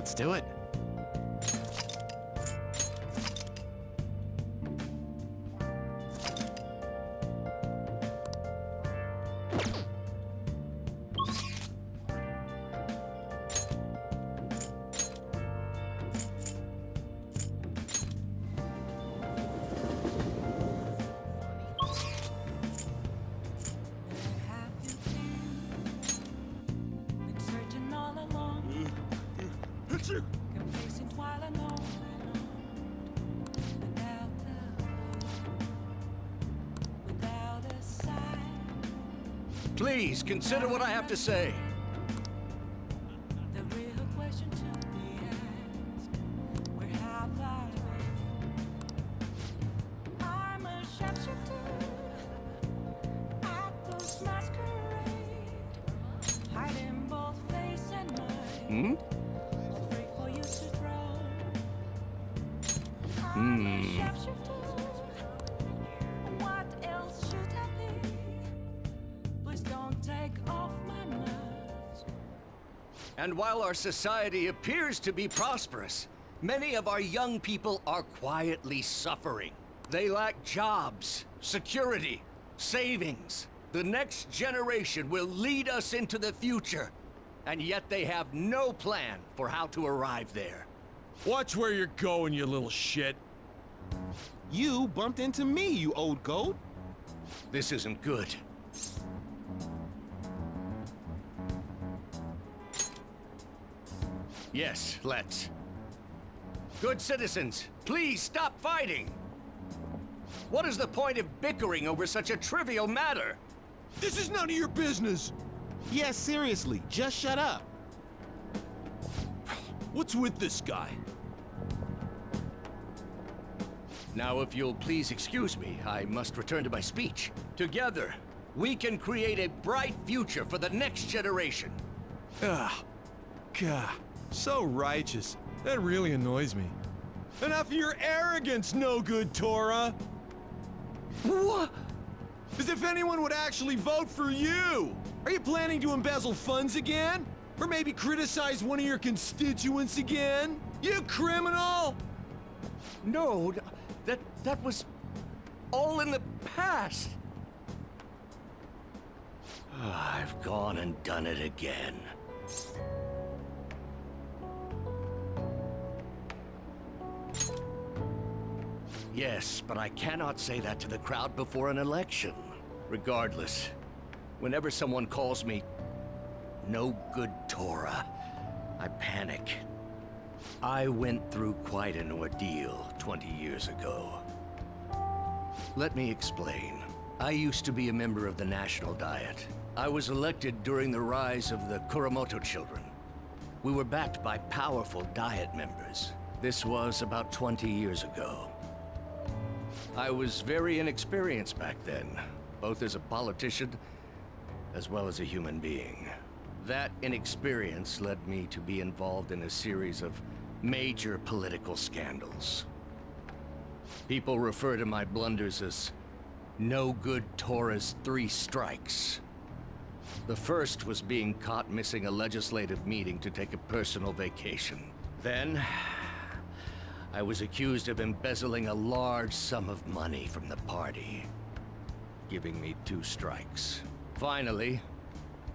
Let's do it. Please, consider what I have to say. While our society appears to be prosperous, many of our young people are quietly suffering. They lack jobs, security, savings. The next generation will lead us into the future, and yet they have no plan for how to arrive there. Watch where you're going, you little shit. You bumped into me, you old goat. This isn't good. Yes, let's. Good citizens, please stop fighting! What is the point of bickering over such a trivial matter? This is none of your business. Yeah, seriously, just shut up. What's with this guy? Now, if you'll please excuse me, I must return to my speech. Together, we can create a bright future for the next generation. Ah, God, so righteous. That really annoys me. Enough of your arrogance, no good Tora. What? As if anyone would actually vote for you! Are you planning to embezzle funds again? Or maybe criticize one of your constituents again? You criminal! No, that that was all in the past. I've gone and done it again. Yes, but I cannot say that to the crowd before an election. Regardless, whenever someone calls me no good Tora, I panic. I went through quite an ordeal 20 years ago. Let me explain. I used to be a member of the National Diet. I was elected during the rise of the Kuramoto children. We were backed by powerful Diet members. This was about 20 years ago. I was very inexperienced back then, both as a politician as well as a human being. That inexperience led me to be involved in a series of major political scandals. People refer to my blunders as no good Tora's three strikes. The first was being caught missing a legislative meeting to take a personal vacation. Then, I was accused of embezzling a large sum of money from the party, giving me two strikes. Finally,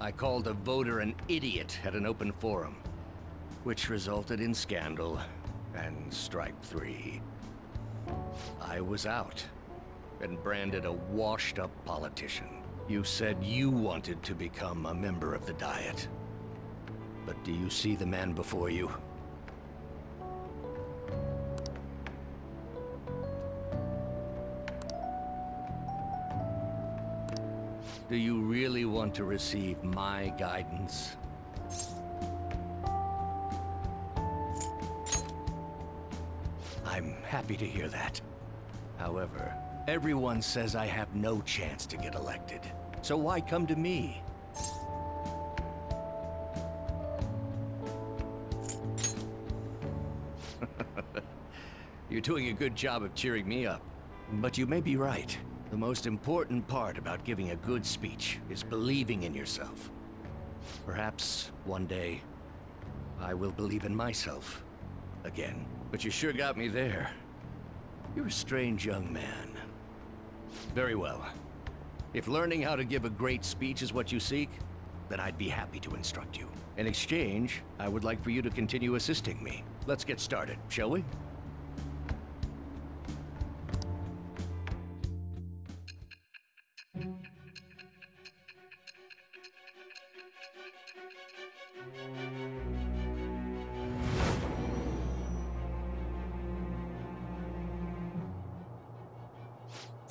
I called a voter an idiot at an open forum, which resulted in scandal and strike three. I was out and branded a washed-up politician. You said you wanted to become a member of the Diet. But do you see the man before you? Do you really want to receive my guidance? I'm happy to hear that. However, everyone says I have no chance to get elected. So why come to me? You're doing a good job of cheering me up. But you may be right. The most important part about giving a good speech is believing in yourself. Perhaps one day, I will believe in myself. Again. But you sure got me there. You're a strange young man. Very well. If learning how to give a great speech is what you seek, then I'd be happy to instruct you. In exchange, I would like for you to continue assisting me. Let's get started, shall we?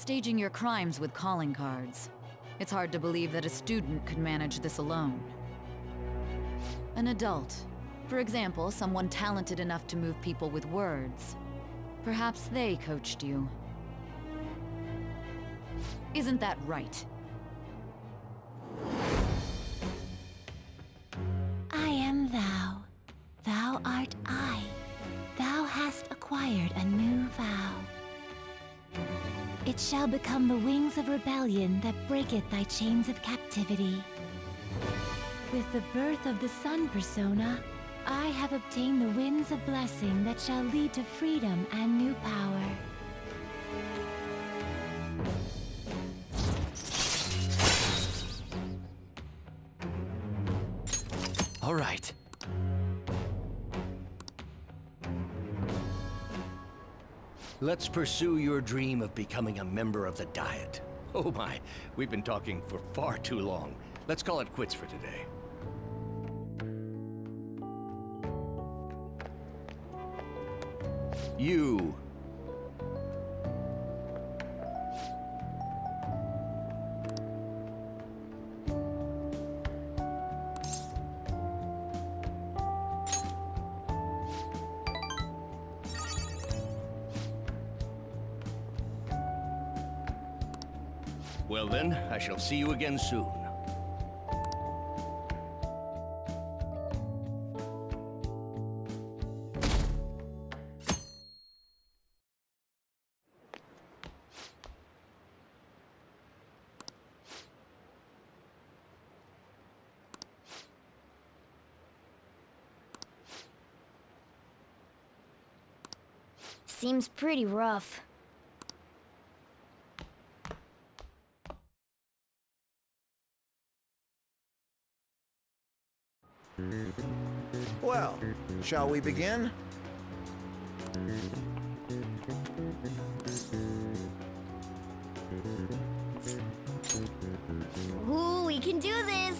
Staging your crimes with calling cards. It's hard to believe that a student could manage this alone. An adult. For example, someone talented enough to move people with words. Perhaps they coached you. Isn't that right? Become the wings of rebellion that breaketh thy chains of captivity. With the birth of the Sun persona, I have obtained the winds of blessing that shall lead to freedom and new power. Let's pursue your dream of becoming a member of the Diet. Oh my, we've been talking for far too long. Let's call it quits for today. You. Again soon. Seems pretty rough. Shall we begin? Ooh, we can do this!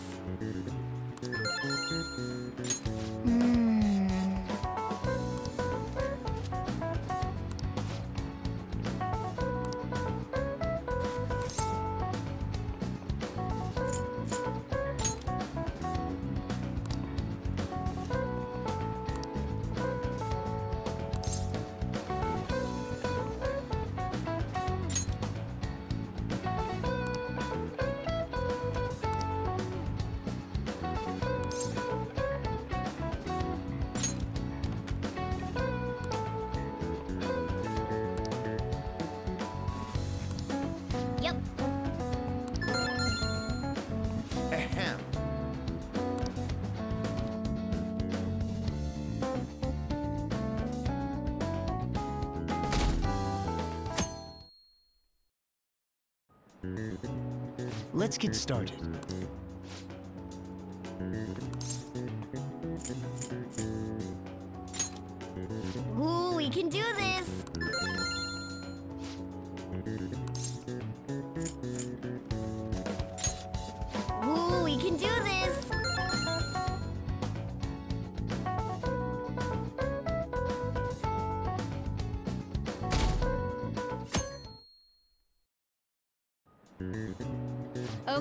Let's get started.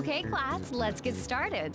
Okay, class, let's get started.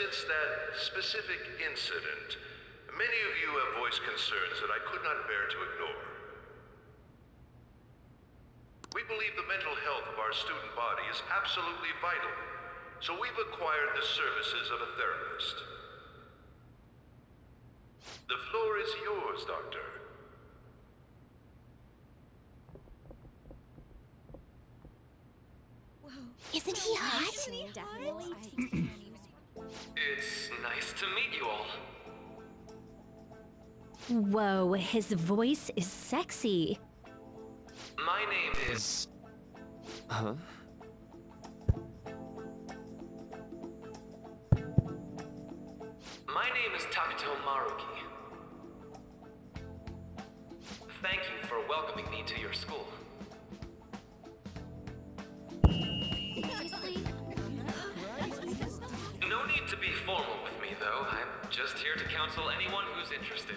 Since that specific incident, many of you have voiced concerns that I could not bear to ignore. We believe the mental health of our student body is absolutely vital, so we've acquired the services of a therapist. The floor is yours, Doctor. Isn't he hot? It's nice to meet you all. Whoa, his voice is sexy. My name is. Huh? My name is Takuto Maruki. Thank you for welcoming me to your school. Just here to counsel anyone who's interested.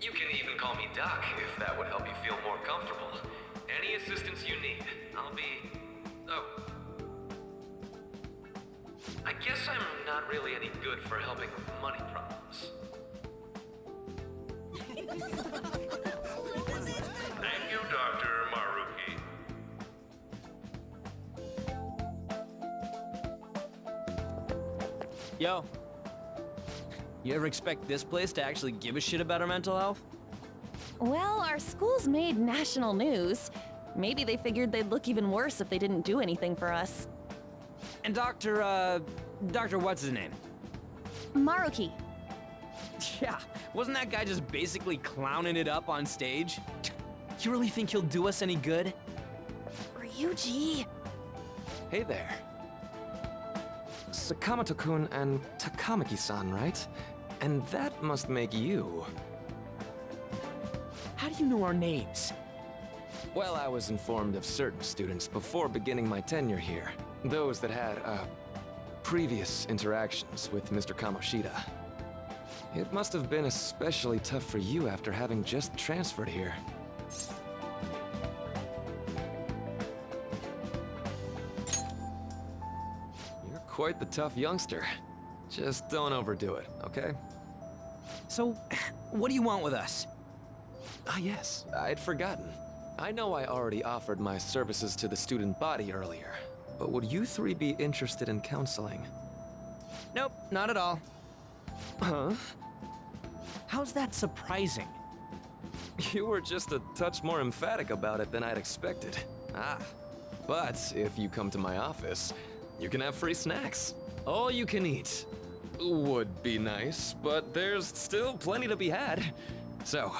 You can even call me Doc if that would help you feel more comfortable. Any assistance you need, I'll be. Oh. I guess I'm not really any good for helping with money problems. Yo. You ever expect this place to actually give a shit about our mental health? Well, our school's made national news. Maybe they figured they'd look even worse if they didn't do anything for us. And Dr. uh. Dr. What's his name? Maruki. Yeah, wasn't that guy just basically clowning it up on stage? You really think he'll do us any good? Ryuji. Hey there. Sakamoto-kun and Takamaki-san, right? And that must make you. How do you know our names? Well, I was informed of certain students before beginning my tenure here. Those that had, uh, previous interactions with Mr. Kamoshida. It must have been especially tough for you after having just transferred here. Quite the tough youngster. Just don't overdo it, okay? So, what do you want with us? Ah, yes, I'd forgotten. I know I already offered my services to the student body earlier, but would you three be interested in counseling? Nope, not at all. Huh? How's that surprising? You were just a touch more emphatic about it than I'd expected. Ah, but if you come to my office, you can have free snacks. All you can eat. Would be nice, but there's still plenty to be had. So,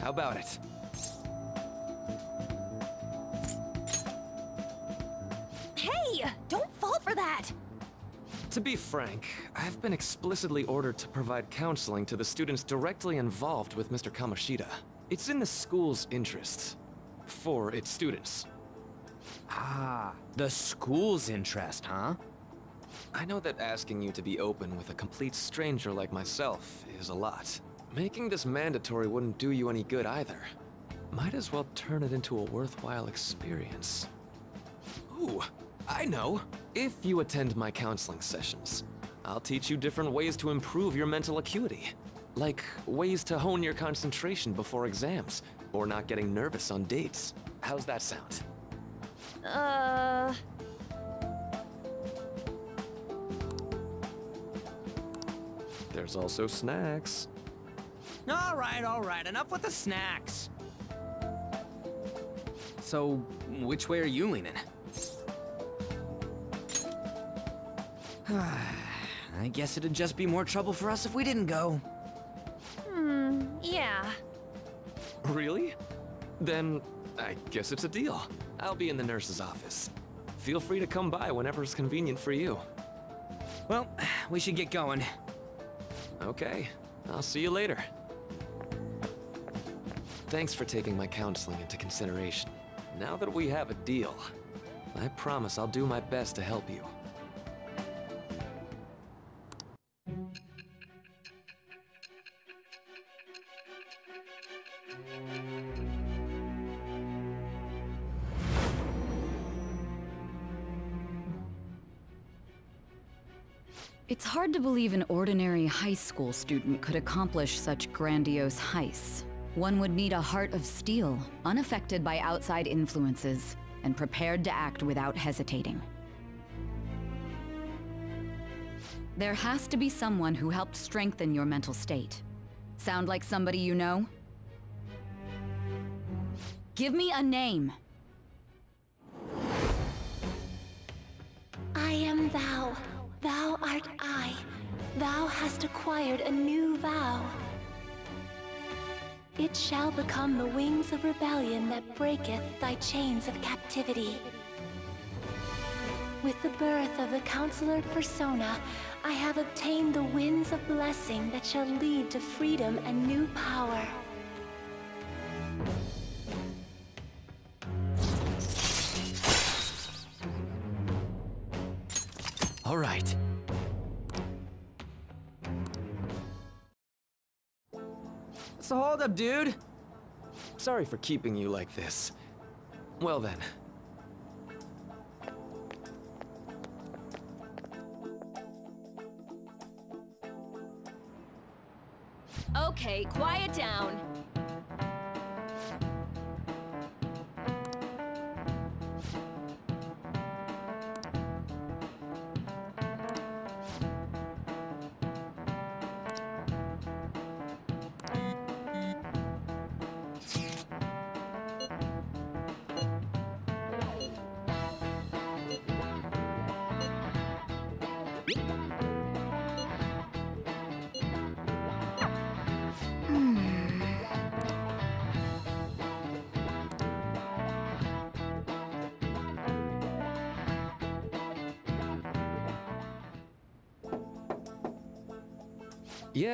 how about it? Hey! Don't fall for that! To be frank, I've been explicitly ordered to provide counseling to the students directly involved with Mr. Kamoshida. It's in the school's interests. For its students. Ah, the school's interest, huh? I know that asking you to be open with a complete stranger like myself is a lot. Making this mandatory wouldn't do you any good either. Might as well turn it into a worthwhile experience. Ooh, I know. If you attend my counseling sessions, I'll teach you different ways to improve your mental acuity. Like ways to hone your concentration before exams, or not getting nervous on dates. How's that sound? Uh. There's also snacks. All right, all right, enough with the snacks. So, which way are you leaning? I guess it'd just be more trouble for us if we didn't go. Hmm, yeah. Really? Then I guess it's a deal. I'll be in the nurse's office. Feel free to come by whenever it's convenient for you. Well, we should get going. Okay, I'll see you later. Thanks for taking my counseling into consideration. Now that we have a deal, I promise I'll do my best to help you. To believe an ordinary high school student could accomplish such grandiose heists. One would need a heart of steel, unaffected by outside influences, and prepared to act without hesitating. There has to be someone who helped strengthen your mental state. Sound like somebody you know? Give me a name. I am thou. Thou art I. Thou hast acquired a new vow. It shall become the wings of rebellion that breaketh thy chains of captivity. With the birth of the Counselor Persona, I have obtained the winds of blessing that shall lead to freedom and new power. All right. So hold up, dude. Sorry for keeping you like this. Well then. Okay, quiet down.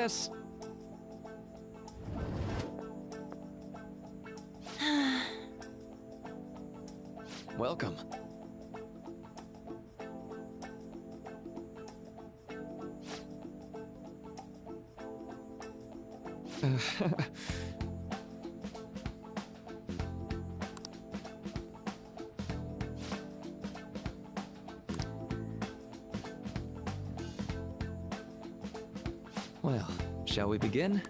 Yes. Shall we begin?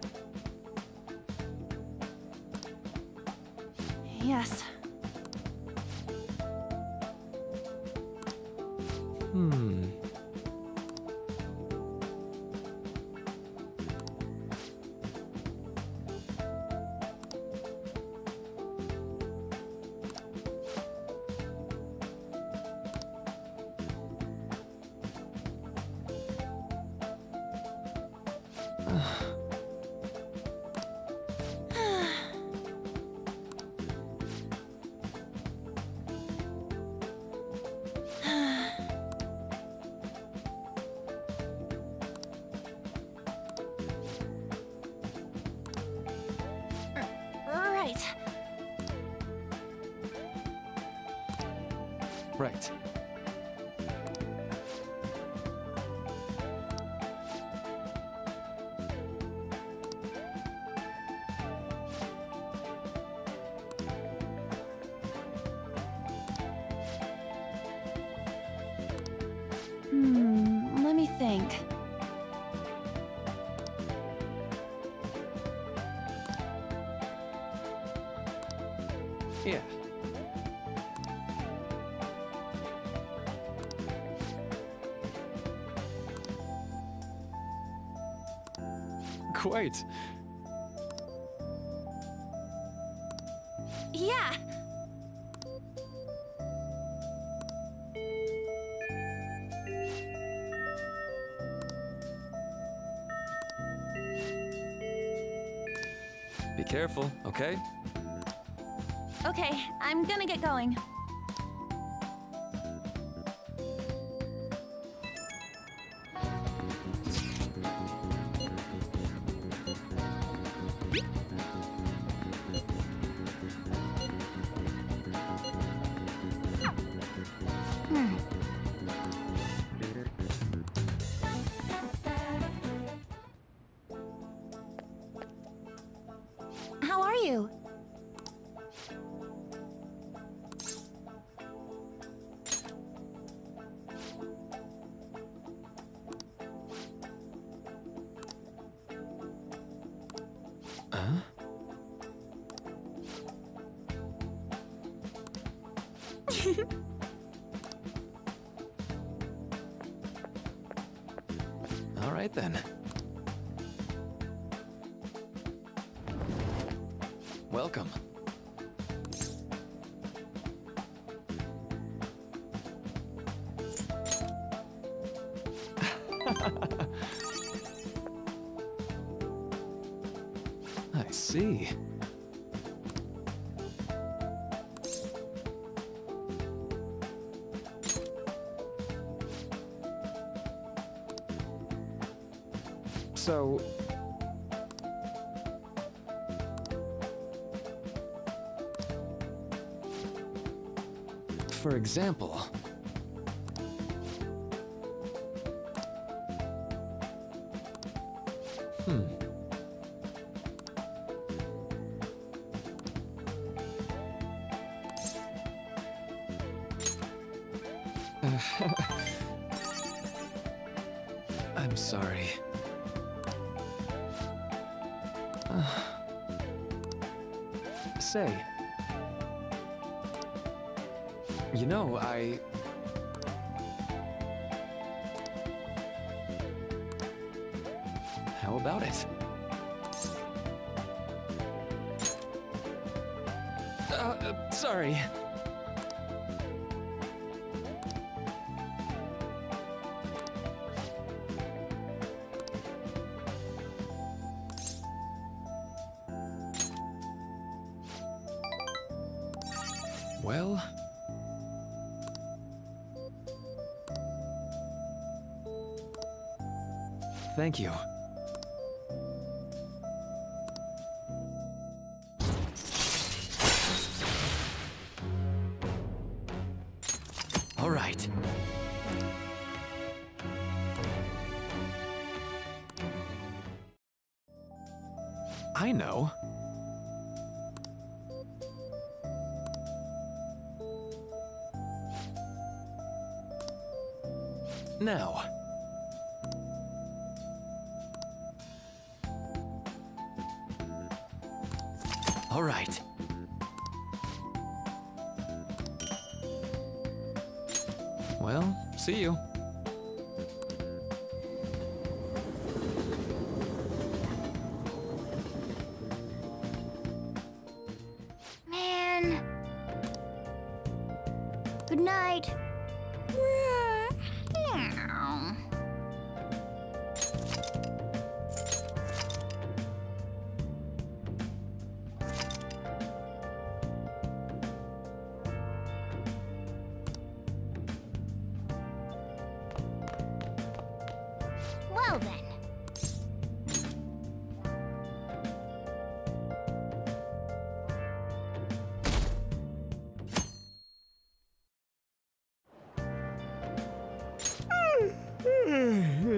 Right. Hmm, let me think. Quite. Yeah. Be careful, okay? Okay, I'm gonna get going. you? Huh? All right then. So... For example... How about it? Uh, uh, sorry. Well... Thank you.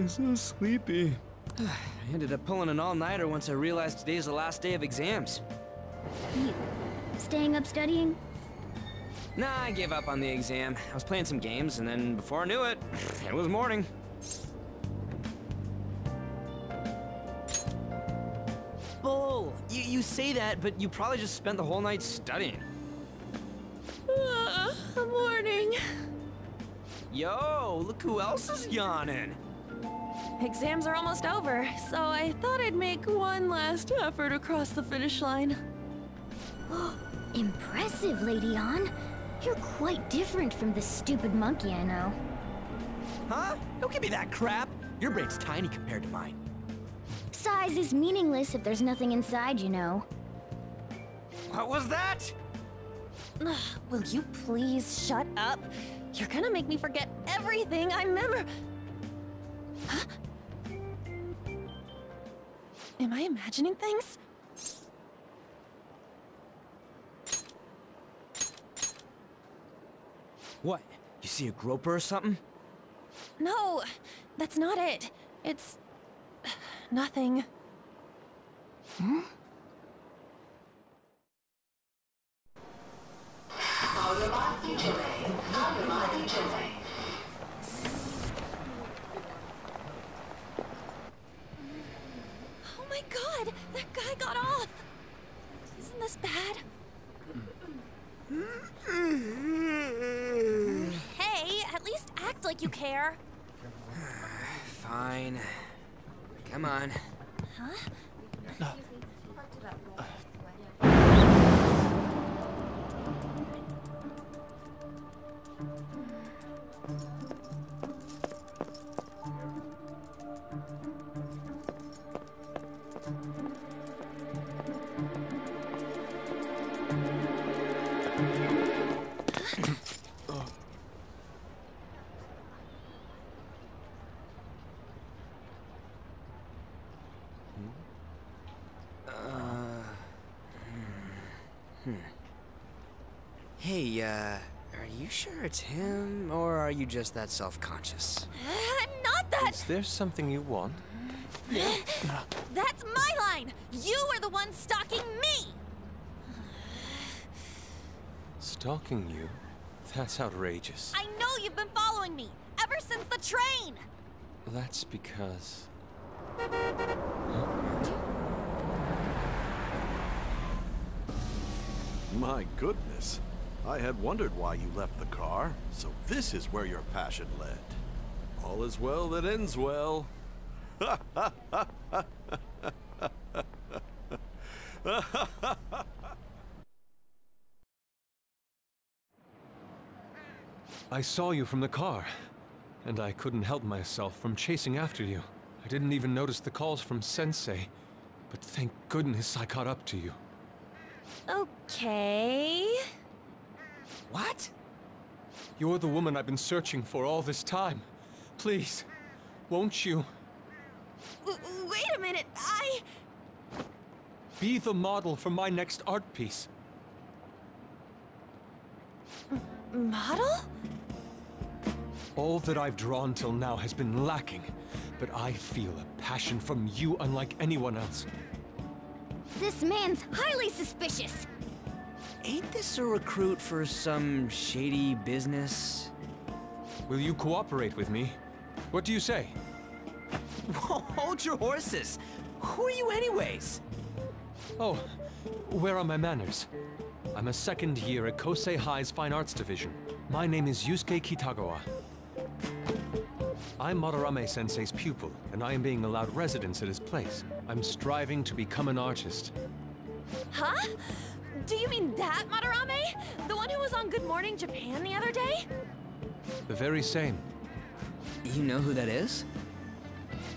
So sleepy. I ended up pulling an all-nighter once I realized today's the last day of exams. You staying up studying? Nah, I gave up on the exam. I was playing some games, and then before I knew it, it was morning. Bull! You, you say that, but you probably just spent the whole night studying. Uh, morning. Yo, look who else is yawning. Exams are almost over, so I thought I'd make one last effort across the finish line. Impressive, Lady Ann. You're quite different from the stupid monkey I know. Huh? Don't give me that crap. Your brain's tiny compared to mine. Size is meaningless if there's nothing inside, you know. What was that? Ugh, Will you please shut up? You're gonna make me forget everything I remember. Am I imagining things? What? You see a groper or something? No, that's not it. It's... nothing. Hmm? Oh my my god! That guy got off! Isn't this bad? hey, at least act like you care. Fine. Come on. Huh? Hey, uh, it's him, or are you just that self-conscious? I'm not that. Is there something you want? That's my line. You are the one stalking me. Stalking you? That's outrageous. I know you've been following me ever since the train. That's because... My goodness. I had wondered why you left the car, so this is where your passion led. All is well that ends well. I saw you from the car, and I couldn't help myself from chasing after you. I didn't even notice the calls from Sensei, but thank goodness I caught up to you. Okay. What? You're the woman I've been searching for all this time. Please, won't you W wait a minute. I. be the model for my next art piece? Model? All that I've drawn till now has been lacking, but I feel a passion from you unlike anyone else. This man's highly suspicious. Ain't this a recruit for some shady business? Will you cooperate with me? What do you say? Hold your horses. Who are you anyways? Oh, where are my manners? I'm a second year at Kosei High's Fine Arts Division. My name is Yusuke Kitagawa. I'm Madarame Sensei's pupil, and I am being allowed residence at his place. I'm striving to become an artist. Huh? Do you mean that Madarame? The one who was on Good Morning Japan the other day? The very same. You know who that is?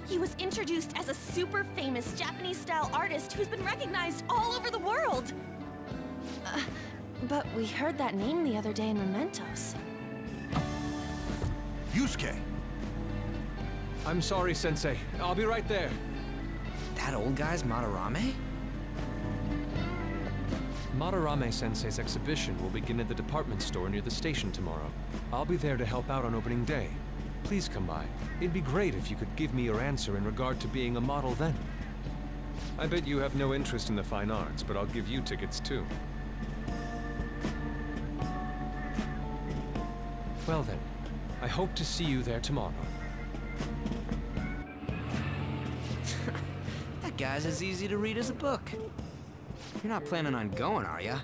He was introduced as a super famous Japanese-style artist who's been recognized all over the world. Uh, but we heard that name the other day in Mementos. Yusuke! I'm sorry, Sensei. I'll be right there. That old guy's Madarame? Madarame Sensei's exhibition will begin at the department store near the station tomorrow. I'll be there to help out on opening day. Please come by. It'd be great if you could give me your answer in regard to being a model then. I bet you have no interest in the fine arts, but I'll give you tickets too. Well then, I hope to see you there tomorrow. That guy's as easy to read as a book. You're not planning on going, are you?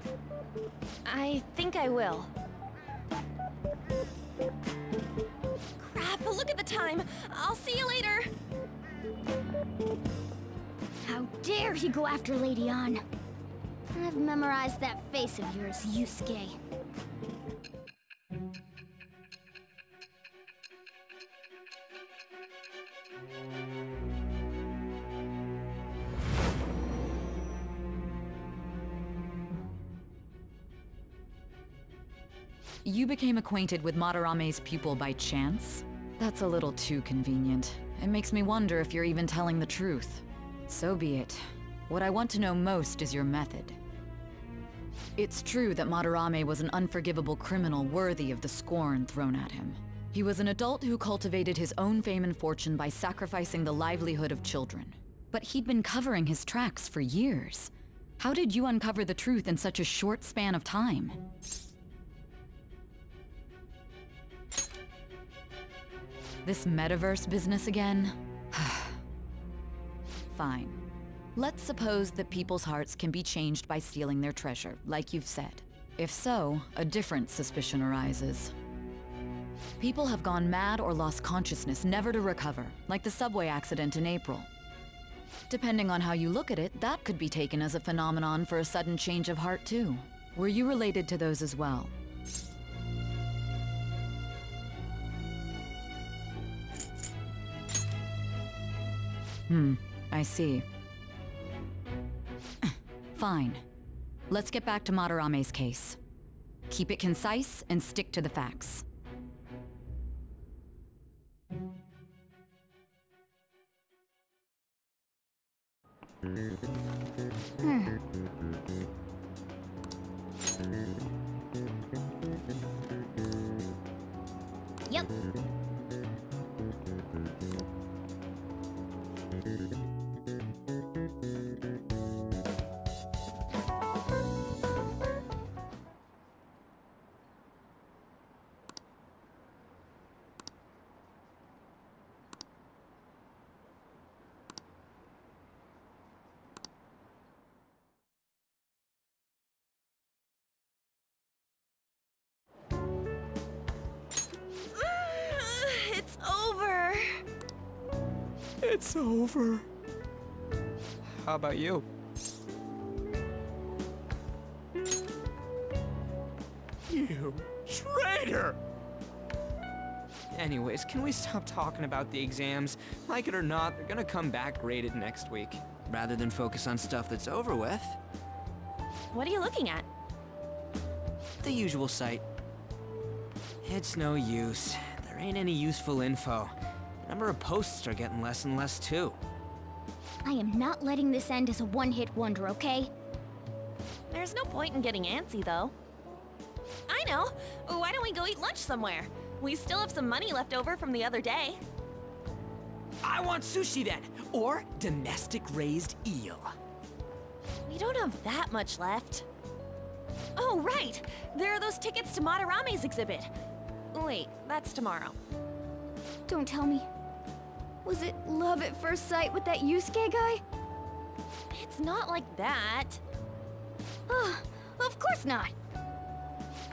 I think I will. Crap, look at the time. I'll see you later. How dare he go after Lady Ann? I've memorized that face of yours, Yusuke. You became acquainted with Madarame's pupil by chance? That's a little too convenient. It makes me wonder if you're even telling the truth. So be it. What I want to know most is your method. It's true that Madarame was an unforgivable criminal worthy of the scorn thrown at him. He was an adult who cultivated his own fame and fortune by sacrificing the livelihood of children. But he'd been covering his tracks for years. How did you uncover the truth in such a short span of time? This metaverse business again? Fine. Let's suppose that people's hearts can be changed by stealing their treasure, like you've said. If so, a different suspicion arises. People have gone mad or lost consciousness, never to recover, like the subway accident in April. Depending on how you look at it, that could be taken as a phenomenon for a sudden change of heart, too. Were you related to those as well? Hmm, I see. Fine. Let's get back to Madarame's case. Keep it concise and stick to the facts. It's over. How about you? You traitor! Anyways, can we stop talking about the exams? Like it or not, they're gonna come back graded next week. Rather than focus on stuff that's over with, What are you looking at? the usual site. It's no use. There ain't any useful info. The number of posts are getting less and less too. I am not letting this end as a one-hit wonder, okay? There's no point in getting antsy, though. I know. Why don't we go eat lunch somewhere? We still have some money left over from the other day. I want sushi then, or domestic raised eel. We don't have that much left. Oh, right! There are those tickets to Madarame's exhibit. Wait, that's tomorrow. Don't tell me. Was it love at first sight with that Yusuke guy? It's not like that. Ah, of course not.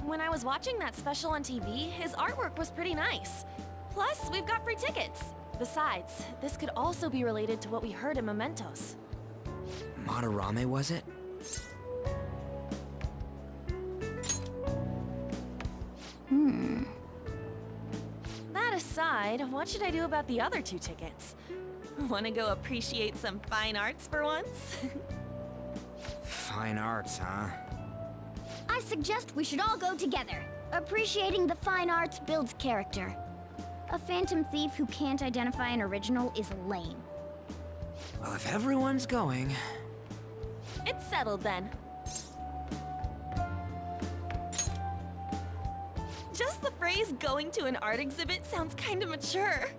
When I was watching that special on TV, his artwork was pretty nice. Plus, we've got free tickets. Besides, this could also be related to what we heard in Mementos. Madarame, was it? Hmm. That aside, what should I do about the other two tickets? Want to go appreciate some fine arts for once? Fine arts, huh? I suggest we should all go together. Appreciating the fine arts builds character. A phantom thief who can't identify an original is lame. Well, if everyone's going... it's settled then. Phrase going to an art exhibit sounds kind of mature.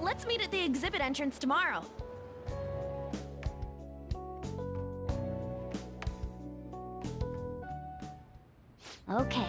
Let's meet at the exhibit entrance tomorrow. Okay.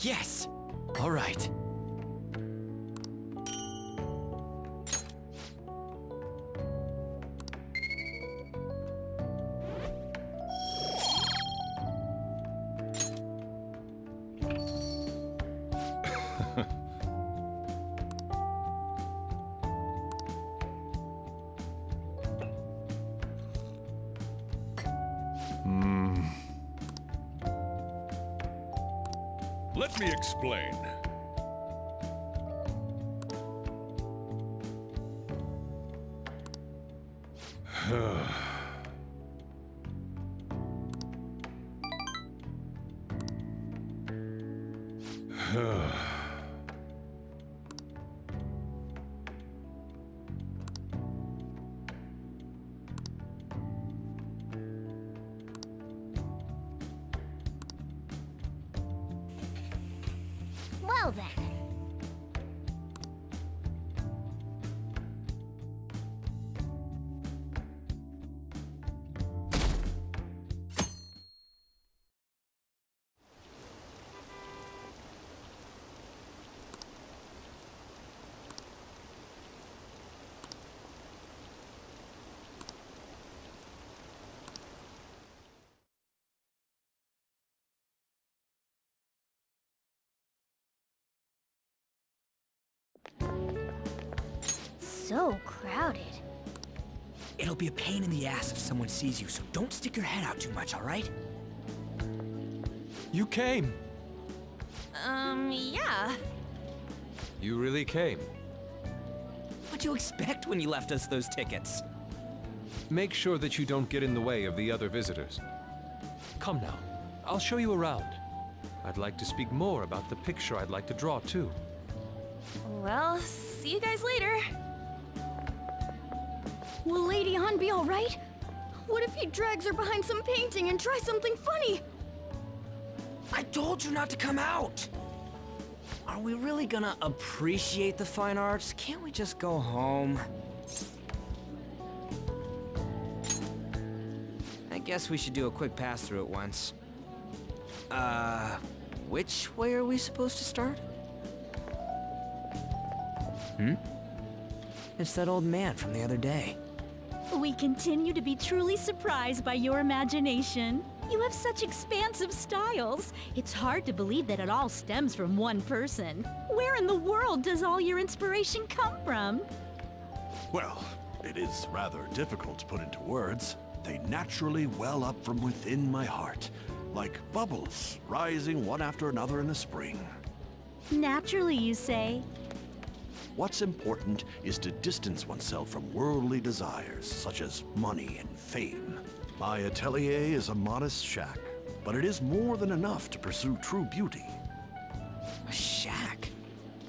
Yes! All right. So crowded. It'll be a pain in the ass if someone sees you, so don't stick your head out too much, alright? You came. Um, yeah. You really came. What'd you expect when you left us those tickets? Make sure that you don't get in the way of the other visitors. Come now, I'll show you around. I'd like to speak more about the picture I'd like to draw, too. Well, see you guys later. Will Lady Ann be alright? What if he drags her behind some painting and tries something funny? I told you not to come out! Are we really gonna appreciate the fine arts? Can't we just go home? I guess we should do a quick pass through at once. Uh, which way are we supposed to start? Hmm? It's that old man from the other day. We continue to be truly surprised by your imagination. You have such expansive styles. It's hard to believe that it all stems from one person. Where in the world does all your inspiration come from? Well, it is rather difficult to put into words. They naturally well up from within my heart, like bubbles rising one after another in the spring. Naturally, you say. What's important is to distance oneself from worldly desires, such as money and fame. My atelier is a modest shack, but it is more than enough to pursue true beauty. A shack?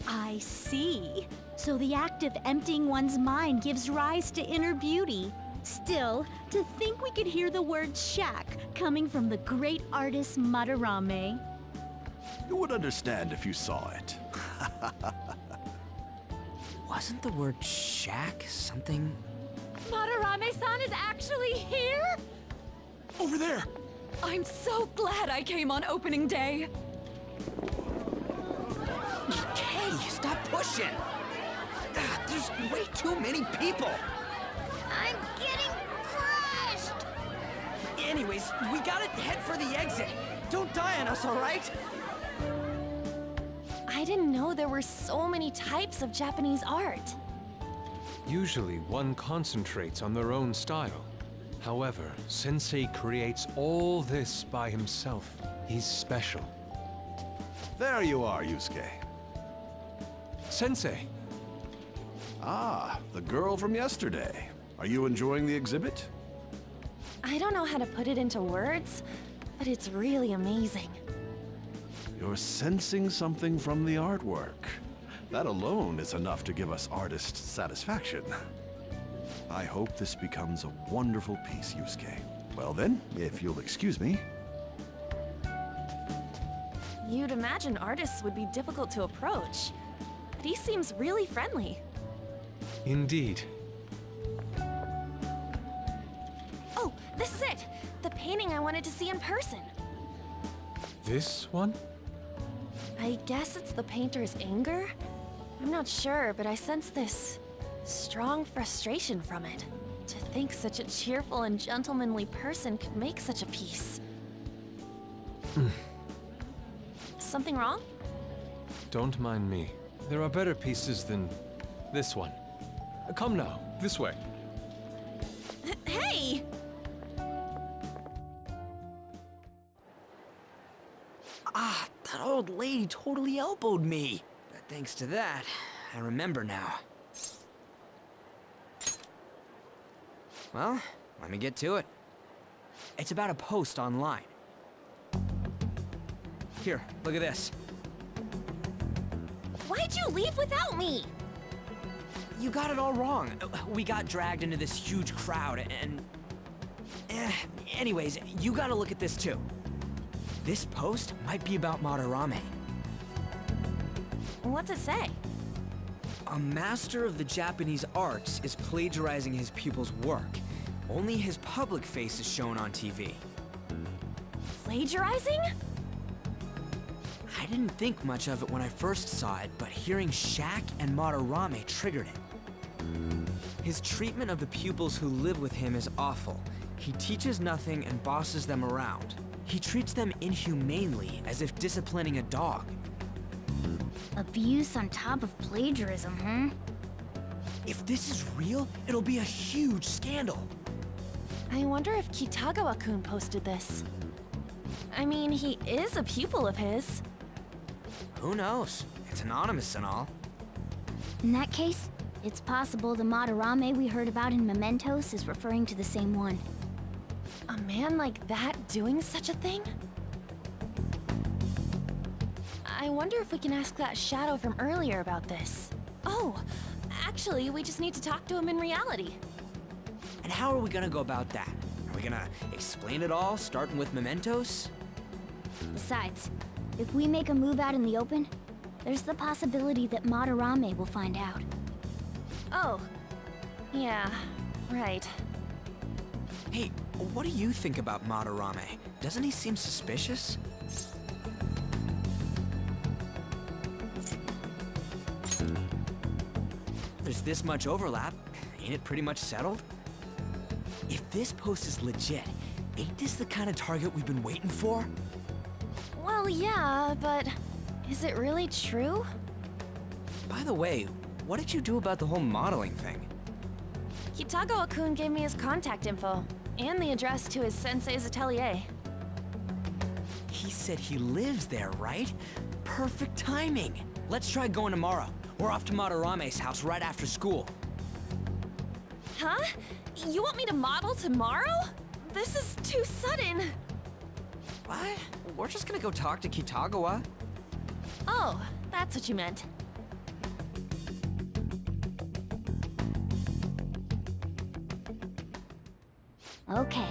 I see. So the act of emptying one's mind gives rise to inner beauty. Still, to think we could hear the word shack coming from the great artist Madarame. You would understand if you saw it. Wasn't the word shack something? Madarame-san is actually here? Over there! I'm so glad I came on opening day. Hey, stop pushing! Ah, there's way too many people! I'm getting crushed! Anyways, we gotta head for the exit. Don't die on us, alright? I didn't know there were so many types of Japanese art. Usually, one concentrates on their own style. However, Sensei creates all this by himself. He's special. There you are, Yusuke. Sensei! Ah, the girl from yesterday. Are you enjoying the exhibit? I don't know how to put it into words, but it's really amazing. You're sensing something from the artwork. That alone is enough to give us artists satisfaction. I hope this becomes a wonderful piece, Yusuke. Well then, if you'll excuse me. You'd imagine artists would be difficult to approach, but he seems really friendly. Indeed. Oh, this is it! The painting I wanted to see in person. This one? I guess it's the painter's anger? I'm not sure, but I sense this strong frustration from it. To think such a cheerful and gentlemanly person could make such a piece. Something wrong? Don't mind me. There are better pieces than this one. Come now, this way. Lady totally elbowed me. But thanks to that, I remember now. Well, let me get to it. It's about a post online. Here, look at this. Why'd you leave without me? You got it all wrong. We got dragged into this huge crowd, and... Eh, anyways, you gotta look at this too. This post might be about Madarame. What's it say? A master of the Japanese arts is plagiarizing his pupil's work. Only his public face is shown on TV. Plagiarizing? I didn't think much of it when I first saw it, but hearing shack and Madarame triggered it. His treatment of the pupils who live with him is awful. He teaches nothing and bosses them around. He treats them inhumanely, as if disciplining a dog. Abuse on top of plagiarism, huh? If this is real, it'll be a huge scandal. I wonder if Kitagawa-kun posted this. I mean, he is a pupil of his. Who knows? It's anonymous and all. In that case, it's possible the Madarame we heard about in Mementos is referring to the same one. A man like that doing such a thing? I wonder if we can ask that shadow from earlier about this. Oh, actually, we just need to talk to him in reality. And how are we gonna go about that? Are we gonna explain it all, starting with mementos? Besides, if we make a move out in the open, there's the possibility that Madarame will find out. Oh. Yeah, right. Hey, what do you think about Madarame? Doesn't he seem suspicious? This much overlap. Ain't it pretty much settled? If this post is legit, ain't this the kind of target we've been waiting for? Well, yeah, but is it really true? By the way, what did you do about the whole modeling thing? Kitagawa-kun gave me his contact info, and the address to his sensei's atelier. He said he lives there, right? Perfect timing. Let's try going tomorrow. We're off to Madarame's house right after school. Huh? You want me to model tomorrow? This is too sudden. What? We're just gonna go talk to Kitagawa. Oh, that's what you meant. Okay.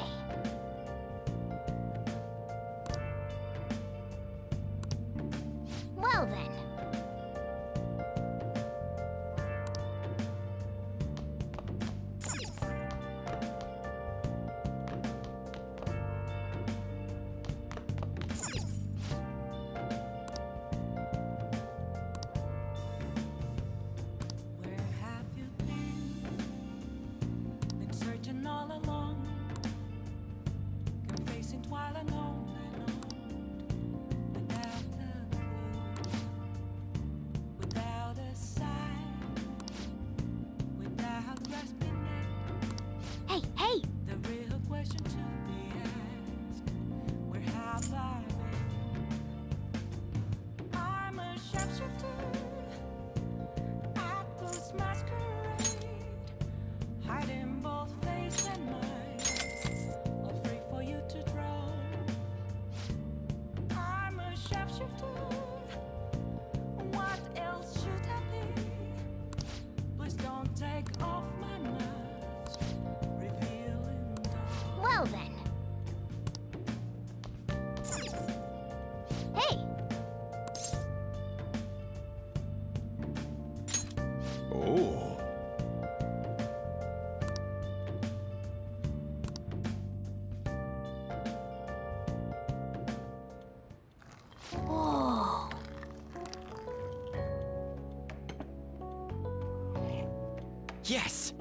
Yes!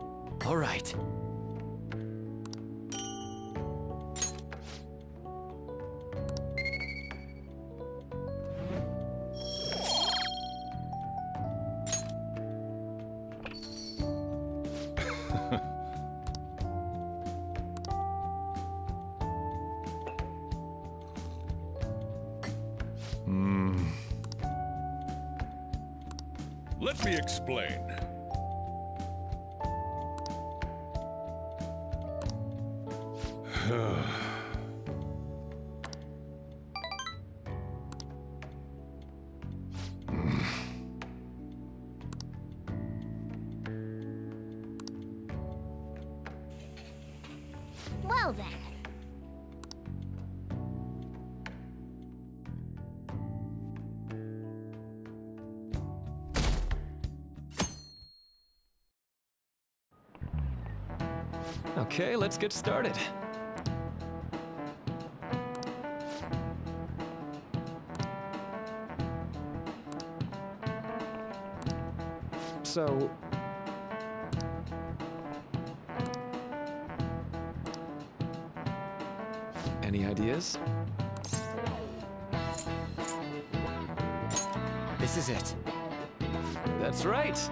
All right. Hmm. Let me explain. Well then. Okay, let's get started. So... Any ideas? This is it. That's right.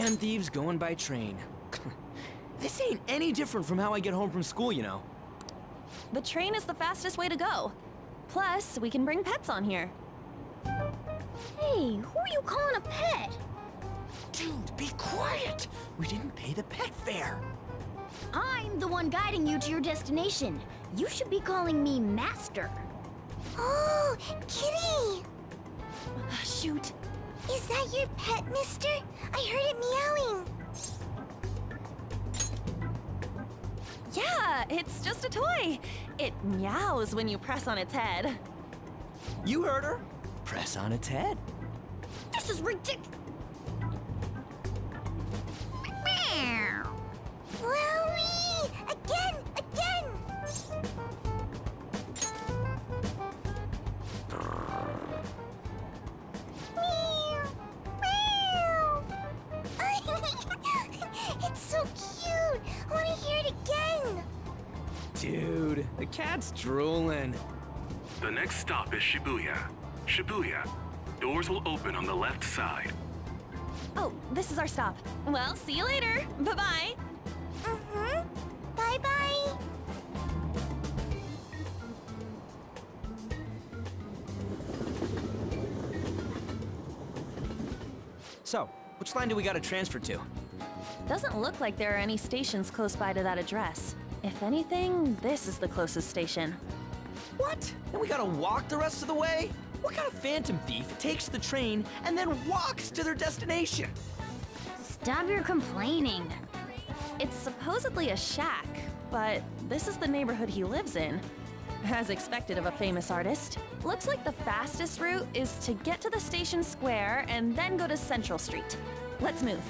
Fan thieves going by train. this ain't any different from how I get home from school, you know. The train is the fastest way to go. Plus, we can bring pets on here. Hey, who are you calling a pet? Dude, be quiet! We didn't pay the pet fare. I'm the one guiding you to your destination. You should be calling me Master. Oh, Kitty! Shoot. Is that your pet, mister? I heard it meowing. Yeah, it's just a toy. It meows when you press on its head. You heard her. Press on its head. This is ridiculous. Drooling. The next stop is Shibuya. Shibuya. Doors will open on the left side. Oh, this is our stop. Well, see you later. Bye-bye. Mm-hmm. Bye-bye! So, which line do we gotta transfer to? Doesn't look like there are any stations close by to that address. If anything, this is the closest station. What? And we gotta walk the rest of the way? What kind of phantom thief takes the train and then walks to their destination? Stop your complaining. It's supposedly a shack, but this is the neighborhood he lives in. As expected of a famous artist, looks like the fastest route is to get to the station square and then go to Central Street. Let's move.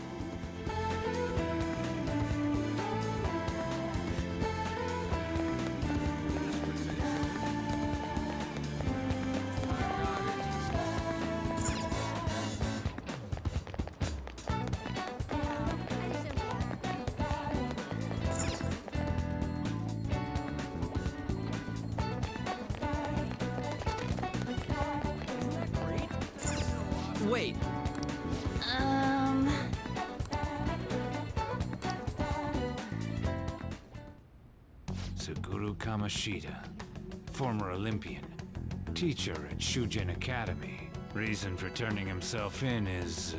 Teacher at Shujin Academy. Reason for turning himself in is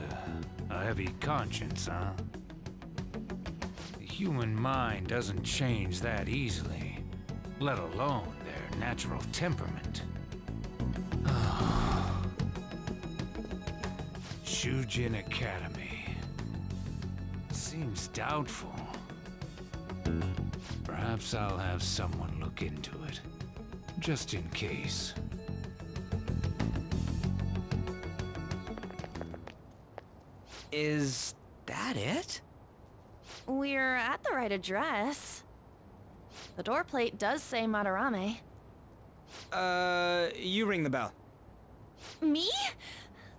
uh, a heavy conscience, huh? The human mind doesn't change that easily, let alone their natural temperament. Shujin Academy. Seems doubtful. Perhaps I'll have someone look into it. Just in case. Is that it? We're at the right address. The door plate does say Madarame. Uh, you ring the bell. Me?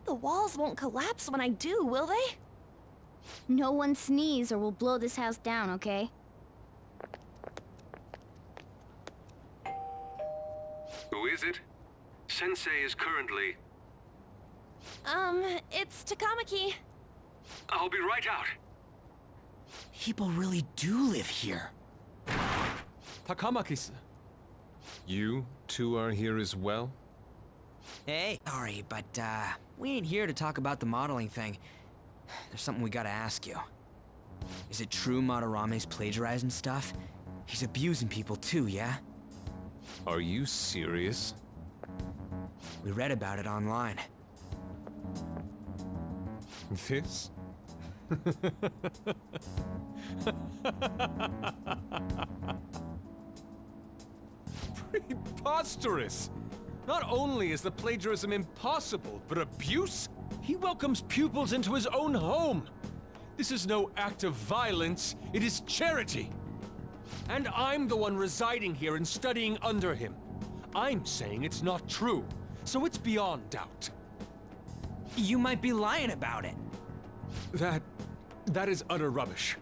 The walls won't collapse when I do, will they? No one sneeze or we'll blow this house down, okay? Who is it? Sensei is currently... Um, it's Takamaki. I'll be right out. People really do live here. Takamaki You two are here as well? Hey. Sorry, but, uh, we ain't here to talk about the modeling thing. There's something we gotta ask you. Is it true Madarame's plagiarizing stuff? He's abusing people too, yeah? Are you serious? We read about it online. This? Preposterous! Not only is the plagiarism impossible, but abuse? He welcomes pupils into his own home! This is no act of violence, it is charity! And I'm the one residing here and studying under him. I'm saying it's not true, so it's beyond doubt. You might be lying about it. That... that is utter rubbish.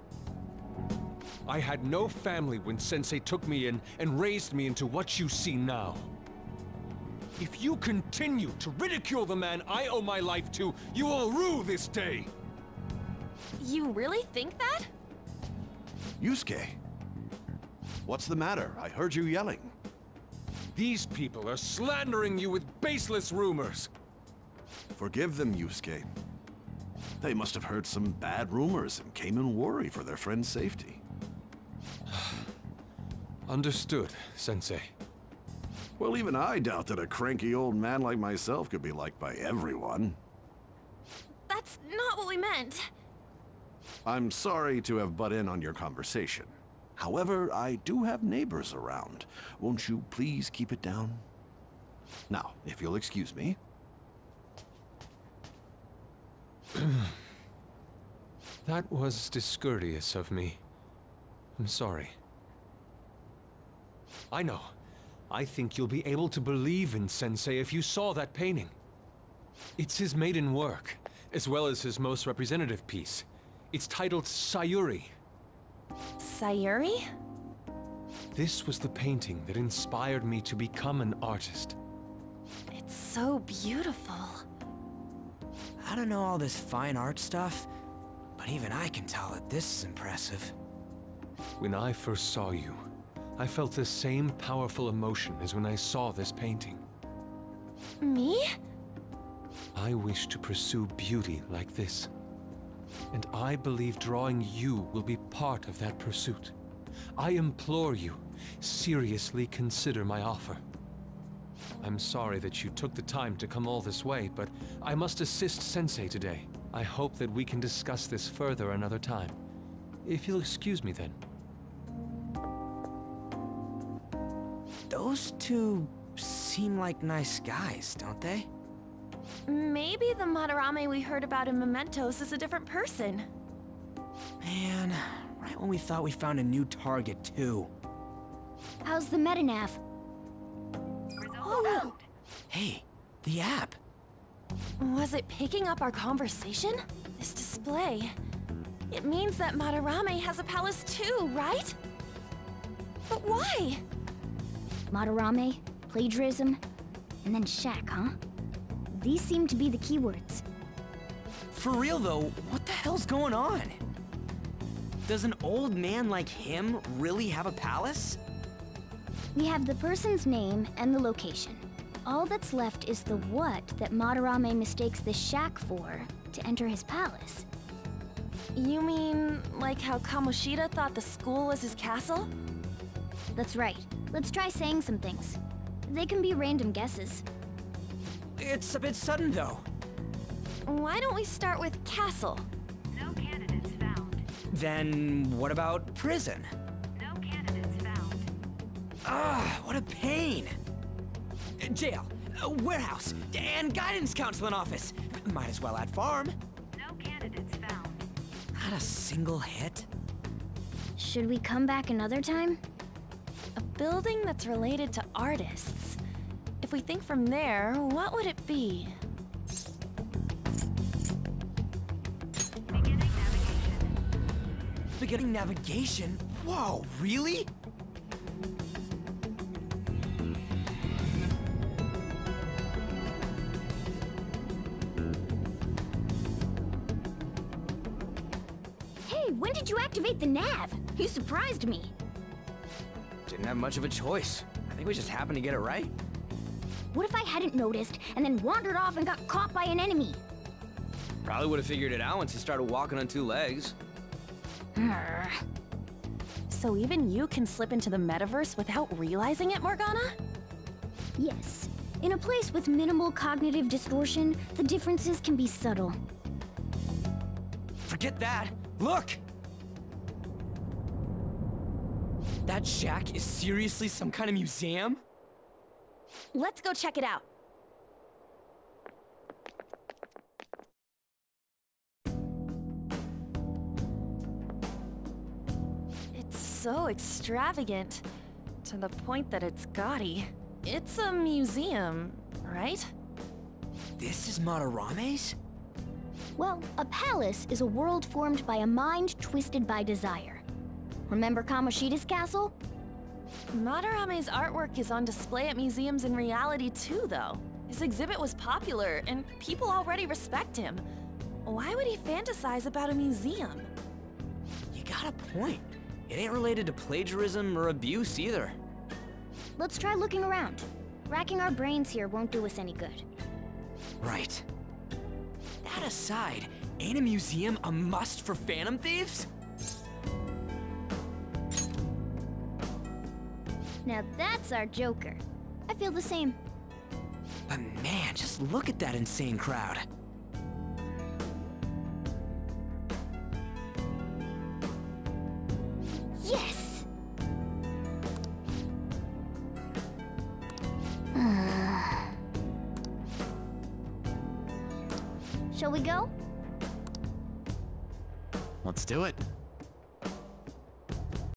I had no family when Sensei took me in and raised me into what you see now. If you continue to ridicule the man I owe my life to, you will rue this day! You really think that? Yusuke, what's the matter? I heard you yelling. These people are slandering you with baseless rumors. Forgive them, Yusuke. They must have heard some bad rumors and came in worry for their friend's safety. Understood, Sensei. Well, even I doubt that a cranky old man like myself could be liked by everyone. That's not what we meant. I'm sorry to have butt in on your conversation. However, I do have neighbors around. Won't you please keep it down? Now, if you'll excuse me. that was discourteous of me. I'm sorry. I know. I think you'll be able to believe in Sensei if you saw that painting. It's his maiden work, as well as his most representative piece. It's titled Sayuri. Sayuri? This was the painting that inspired me to become an artist. It's so beautiful. I don't know all this fine art stuff, but even I can tell that this is impressive. When I first saw you, I felt the same powerful emotion as when I saw this painting. Me? I wish to pursue beauty like this. And I believe drawing you will be part of that pursuit. I implore you, seriously consider my offer. I'm sorry that you took the time to come all this way, but I must assist Sensei today. I hope that we can discuss this further another time. If you'll excuse me then. Those two seem like nice guys, don't they? Maybe the Madarame we heard about in Mementos is a different person. Man, right when we thought we found a new target, too. How's the metanav? Oh! Hey, the app. Was it picking up our conversation? This display. It means that Madarame has a palace too, right? But why? Madarame, plagiarism, and then Shack, huh? These seem to be the keywords. For real though, what the hell's going on? Does an old man like him really have a palace? We have the person's name and the location. All that's left is the what that Madarame mistakes the shack for to enter his palace. You mean, like how Kamoshida thought the school was his castle? That's right. Let's try saying some things. They can be random guesses. It's a bit sudden, though. Why don't we start with castle? No candidates found. Then what about prison? No. Ah, what a pain! jail, uh, warehouse, and guidance counseling office. Might as well add farm. No candidates found. Not a single hit? Should we come back another time? A building that's related to artists. If we think from there, what would it be? Beginning navigation? Whoa, really? The nav? You surprised me. Didn't have much of a choice. I think we just happened to get it right. What if I hadn't noticed and then wandered off and got caught by an enemy? Probably would have figured it out once you started walking on two legs. So even you can slip into the metaverse without realizing it, Morgana? Yes. In a place with minimal cognitive distortion, the differences can be subtle. Forget that. Look! That shack is seriously some kind of museum? Let's go check it out. It's so extravagant, to the point that it's gaudy. It's a museum, right? This is Madarame's? Well, a palace is a world formed by a mind twisted by desire. Remember Kamoshida's castle? Madarame's artwork is on display at museums in reality too, though. His exhibit was popular, and people already respect him. Why would he fantasize about a museum? You got a point. It ain't related to plagiarism or abuse either. Let's try looking around. Racking our brains here won't do us any good. Right. That aside, ain't a museum a must for Phantom Thieves? Now that's our Joker. I feel the same. But man, just look at that insane crowd. Yes! Shall we go? Let's do it.